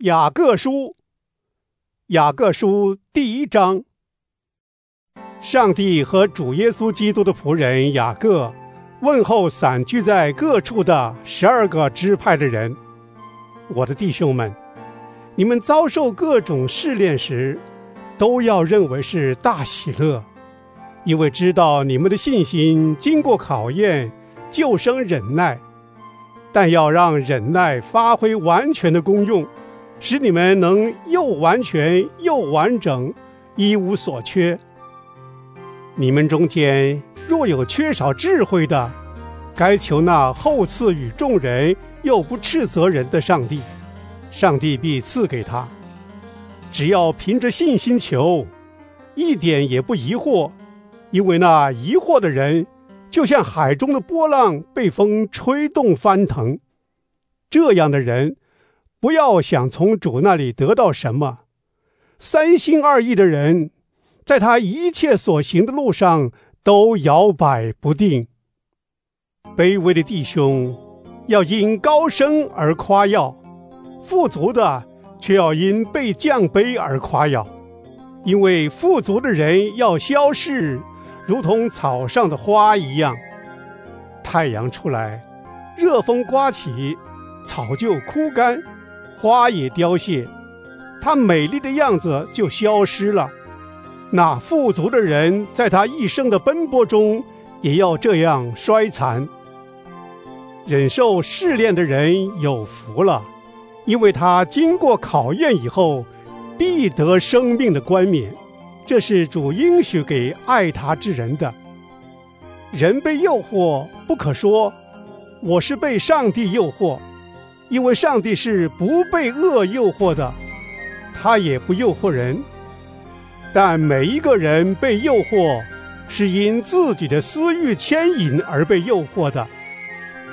雅各书，雅各书第一章。上帝和主耶稣基督的仆人雅各问候散居在各处的十二个支派的人：我的弟兄们，你们遭受各种试炼时，都要认为是大喜乐，因为知道你们的信心经过考验，就生忍耐。但要让忍耐发挥完全的功用。使你们能又完全又完整，一无所缺。你们中间若有缺少智慧的，该求那厚赐与众人又不斥责人的上帝，上帝必赐给他。只要凭着信心求，一点也不疑惑，因为那疑惑的人，就像海中的波浪被风吹动翻腾。这样的人。不要想从主那里得到什么，三心二意的人，在他一切所行的路上都摇摆不定。卑微的弟兄要因高升而夸耀，富足的却要因被降卑而夸耀，因为富足的人要消逝，如同草上的花一样。太阳出来，热风刮起，草就枯干。花也凋谢，它美丽的样子就消失了。那富足的人在他一生的奔波中，也要这样衰残。忍受试炼的人有福了，因为他经过考验以后，必得生命的冠冕。这是主应许给爱他之人的。人被诱惑，不可说我是被上帝诱惑。因为上帝是不被恶诱惑的，他也不诱惑人。但每一个人被诱惑，是因自己的私欲牵引而被诱惑的。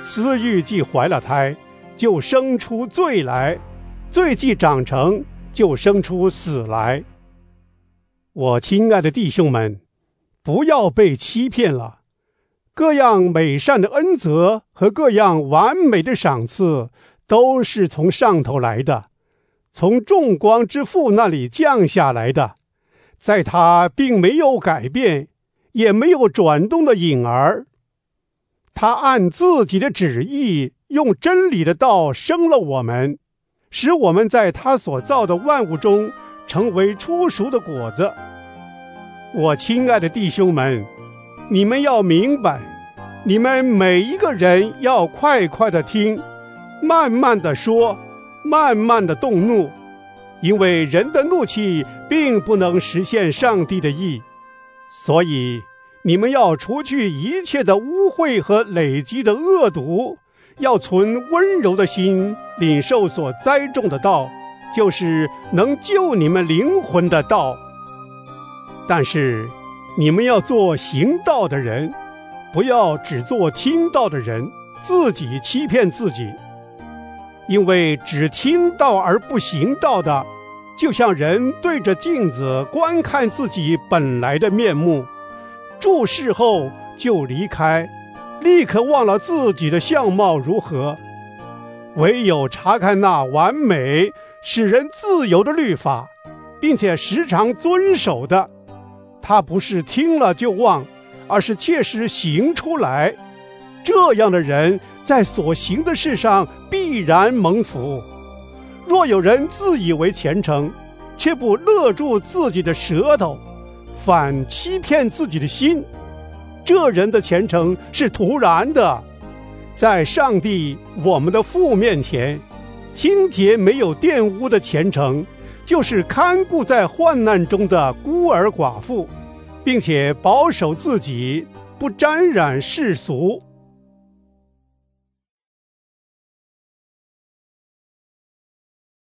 私欲既怀了胎，就生出罪来；罪既长成就生出死来。我亲爱的弟兄们，不要被欺骗了。各样美善的恩泽和各样完美的赏赐。都是从上头来的，从众光之父那里降下来的，在他并没有改变，也没有转动的影儿。他按自己的旨意，用真理的道生了我们，使我们在他所造的万物中成为出熟的果子。我亲爱的弟兄们，你们要明白，你们每一个人要快快的听。慢慢的说，慢慢的动怒，因为人的怒气并不能实现上帝的意，所以你们要除去一切的污秽和累积的恶毒，要存温柔的心，领受所栽种的道，就是能救你们灵魂的道。但是你们要做行道的人，不要只做听到的人，自己欺骗自己。因为只听到而不行道的，就像人对着镜子观看自己本来的面目，注视后就离开，立刻忘了自己的相貌如何。唯有查看那完美使人自由的律法，并且时常遵守的，他不是听了就忘，而是切实行出来。这样的人。在所行的事上必然蒙福。若有人自以为虔诚，却不勒住自己的舌头，反欺骗自己的心，这人的虔诚是徒然的。在上帝我们的父面前，清洁没有玷污的虔诚，就是看顾在患难中的孤儿寡妇，并且保守自己不沾染世俗。